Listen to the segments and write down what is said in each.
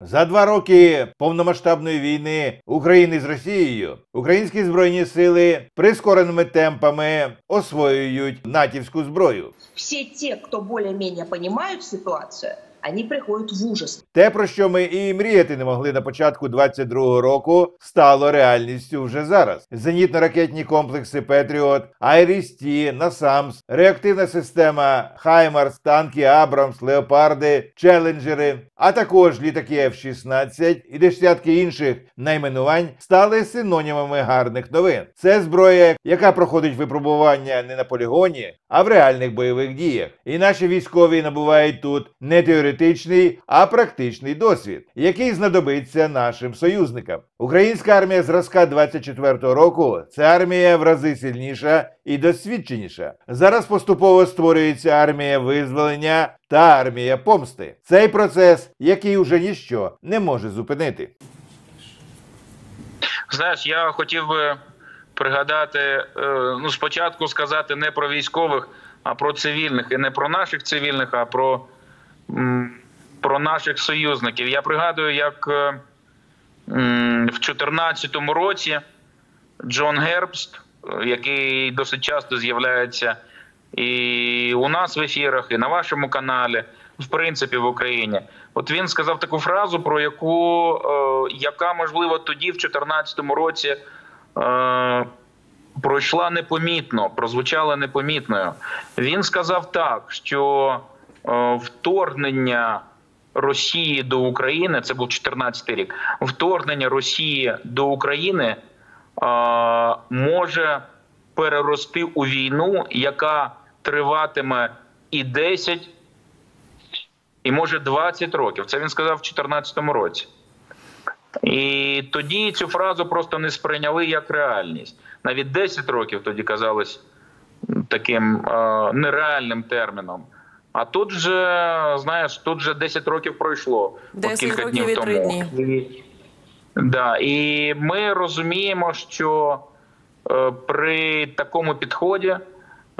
За два роки повномасштабної війни України з Росією українські збройні сили прискореними темпами освоюють натівську зброю. Всі ті, хто більш-менш розуміють ситуацию, они приходят в ужас. Те, про що ми і мріяти не могли на початку 22-го року, стало реальністю вже зараз. Зенітно-ракетні комплекси Patriot, IRIS-T, NASAMS, реактивна система Хаймарс, танки Абрамс, Леопарди, Челенджери, а також літаки F-16 і десятки інших найменувань стали синонімами гарних новин. Це зброя, яка проходить випробування не на полігоні, а в реальних бойових діях. І наші військові набувають тут не теоретичний, а практичний досвід, який знадобиться нашим союзникам. Українська армія зразка 24-го року це армія в рази сильніша і досвідченіша. Зараз поступово створюється армія визволення та армія помсти. Цей процес, який уже ніщо не може зупинити. Знаєш, я хотів би пригадати, е, ну спочатку сказати не про військових, а про цивільних, і не про наших цивільних, а про, про наших союзників. Я пригадую, як е, в 2014 році Джон Гербст, який досить часто з'являється і у нас в ефірах, і на вашому каналі, в принципі, в Україні. От він сказав таку фразу, про яку е, яка можливо тоді, в 2014 році, е, пройшла непомітно, прозвучала непомітною. Він сказав так, що вторгнення Росії до України це був 14 рік. Вторгнення Росії до України е, може перерости у війну, яка триватиме і 10, і може 20 років. Це він сказав в 2014 році. І тоді цю фразу просто не сприйняли як реальність. Навіть 10 років тоді казалось таким е, нереальним терміном. А тут же, знаєш, тут же 10 років пройшло от 10 кілька років днів і тому. дні. І, да, і ми розуміємо, що е, при такому підході,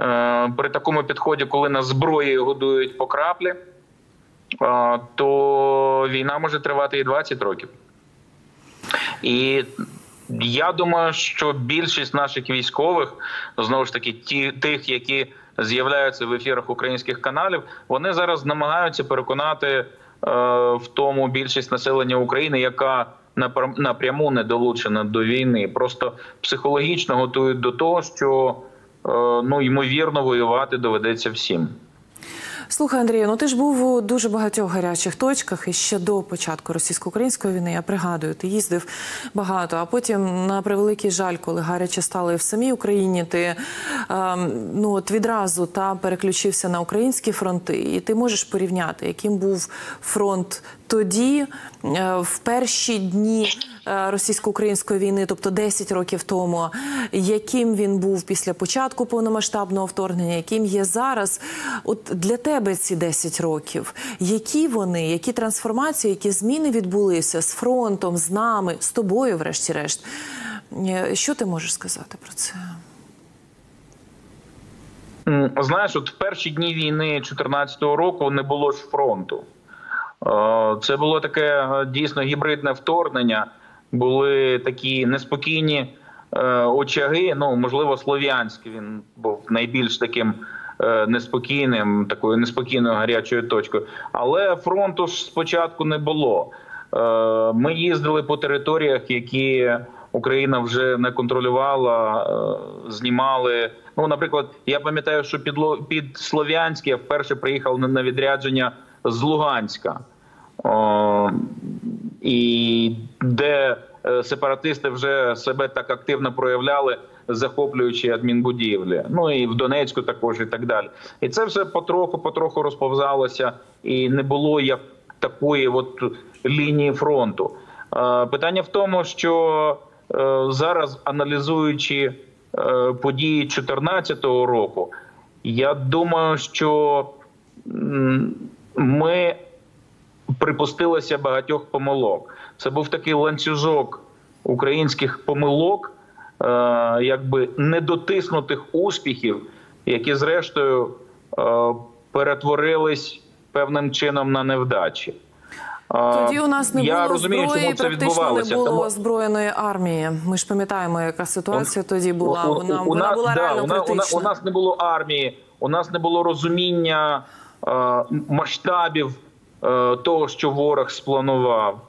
е, при такому підході, коли нас зброєю годують по краплі, е, то війна може тривати і 20 років. І я думаю, що більшість наших військових, знову ж таки, ті тих, які з'являються в ефірах українських каналів, вони зараз намагаються переконати е, в тому більшість населення України, яка напр- напряму не долучена до війни, просто психологічно готують до того, що е, ну ймовірно воювати доведеться всім. Слухай, Андрію, ну ти ж був у дуже багатьох гарячих точках і ще до початку російсько-української війни. Я пригадую, ти їздив багато. А потім, на превеликий жаль, коли гаряче стало і в самій Україні, ти ем, ну от відразу та переключився на українські фронти, і ти можеш порівняти, яким був фронт тоді, е, в перші дні е, російсько-української війни, тобто 10 років тому, яким він був після початку повномасштабного вторгнення, яким є зараз. От для тебе ці 10 років, які вони, які трансформації, які зміни відбулися з фронтом, з нами, з тобою, врешті-решт. Е, Що ти можеш сказати про це? Знаєш, от в перші дні війни 2014 року не було ж фронту. Е, Це було таке е, дійсно гібридне вторгнення. Були такі неспокійні очаги. Ну, можливо, слов'янський він був найбільш таким неспокійним, такою неспокійною гарячою точкою. Але фронту ж спочатку не було. Е, Ми їздили по територіях, які Україна вже не контролювала, е, знімали. Ну, наприклад, я пам'ятаю, що під під Слов'янськ я вперше приїхав на- відрядження з Луганська, О, і де е, сепаратисти вже себе так активно проявляли, захоплюючи адмінбудівлі. Ну і в Донецьку також, і так далі. І це все потроху, потроху розповзалося, і не було як такої от лінії фронту. Е, Питання в тому, що е, зараз аналізуючи е, події 2014 року, я думаю, що ми припустилися багатьох помилок. Це був такий ланцюжок українських помилок, е, якби недотиснутих успіхів, які зрештою е, перетворились певним чином на невдачі. Тоді у нас не я було розумію, зброї, чому це практично відбувалося. не було Тому- озброєної армії. Ми ж пам'ятаємо, яка ситуація тоді була. У- у- Вона, у вона нас- була да, реально у на- у на- критична. У нас не було армії, у нас не було розуміння е, масштабів е, того, що ворог спланував.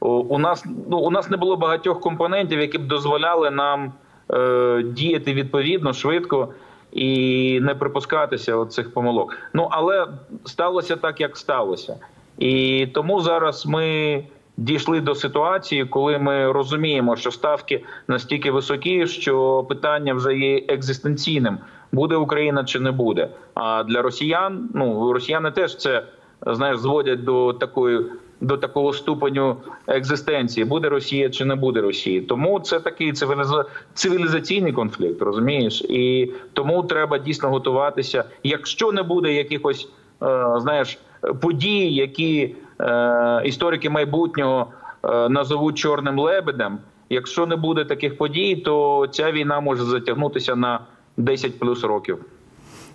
У, нас ну у нас не було багатьох компонентів, які б дозволяли нам е, діяти відповідно, швидко і не припускатися цих помилок. Ну але сталося так, як сталося, і тому зараз ми дійшли до ситуації, коли ми розуміємо, що ставки настільки високі, що питання вже є екзистенційним: буде Україна чи не буде. А для росіян, ну росіяни теж це знаєш, зводять до такої. До такого ступеню екзистенції буде Росія чи не буде Росії, тому це такий цивіліза... цивілізаційний конфлікт, розумієш, і тому треба дійсно готуватися. Якщо не буде якихось е, знаєш подій, які е, історики майбутнього е, назовуть чорним лебедем. Якщо не буде таких подій, то ця війна може затягнутися на 10 плюс років.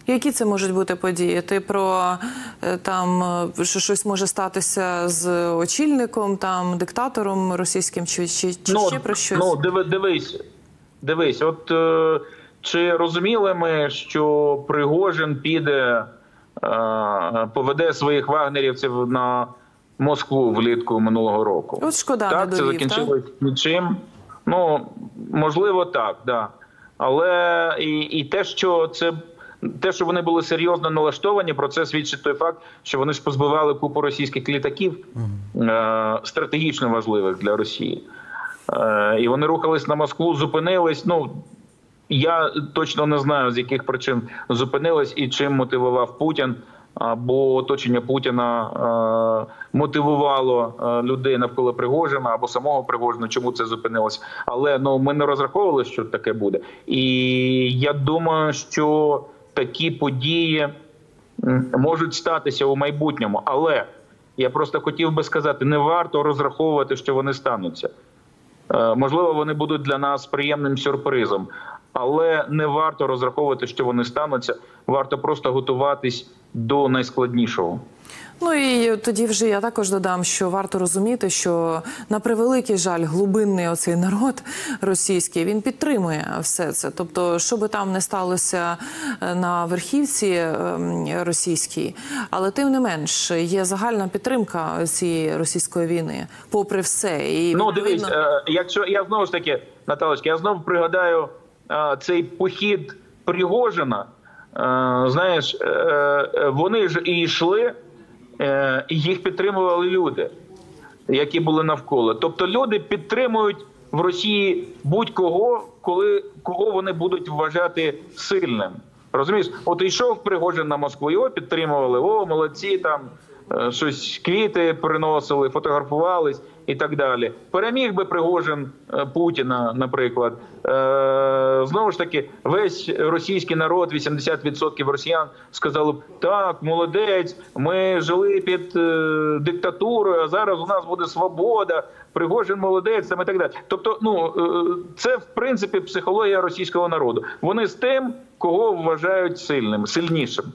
Які це можуть бути події? Ти про е, там е, що щось може статися з очільником, там диктатором російським, чи, чи, чи ще про щось? Ну, диви, дивись, дивись, от е, чи розуміли ми, що Пригожин піде, е, поведе своїх вагнерівців на Москву влітку минулого року? От шкода, так, не це довів, закінчилось нічим. Ну можливо, так, да. Але і, і те, що це. Те, що вони були серйозно налаштовані, про це свідчить той факт, що вони ж позбивали купу російських літаків е- стратегічно важливих для Росії. Е- і вони рухались на Москву, зупинились. Ну я точно не знаю, з яких причин зупинились і чим мотивував Путін. Або оточення Путіна е, мотивувало людей навколо Пригожина або самого Пригожина, чому це зупинилось. Але ну ми не розраховували, що таке буде. І я думаю, що такі події можуть статися у майбутньому. Але я просто хотів би сказати: не варто розраховувати, що вони стануться. Е, Можливо, вони будуть для нас приємним сюрпризом, але не варто розраховувати, що вони стануться. Варто просто готуватись до найскладнішого. Ну і тоді вже я також додам, що варто розуміти, що на превеликий жаль, глибинний оцей народ російський він підтримує все це. Тобто, що би там не сталося е, на верхівці ем, російській, але тим не менш є загальна підтримка цієї російської війни, попри все. І Ну, дивись, е, якщо я знову ж таки, Наталочка, я знову пригадаю е, цей похід Пригожина. Е, Знаєш, е, е, вони ж і йшли, і їх підтримували люди, які були навколо. Тобто люди підтримують в Росії будь-кого, коли кого вони будуть вважати сильним. Розумієш, от йшов Пригожин на Москву, його підтримували. О, молодці, там щось квіти приносили, фотографувались і так далі. Переміг би Пригожин е, Путіна, наприклад. Е, Знову ж таки, весь російський народ, 80% росіян, сказали б так, молодець, ми жили під е, диктатурою, а зараз у нас буде свобода. Пригожин молодець, там і так далі. Тобто, ну е, це в принципі психологія російського народу. Вони з тим, кого вважають сильним, сильнішим.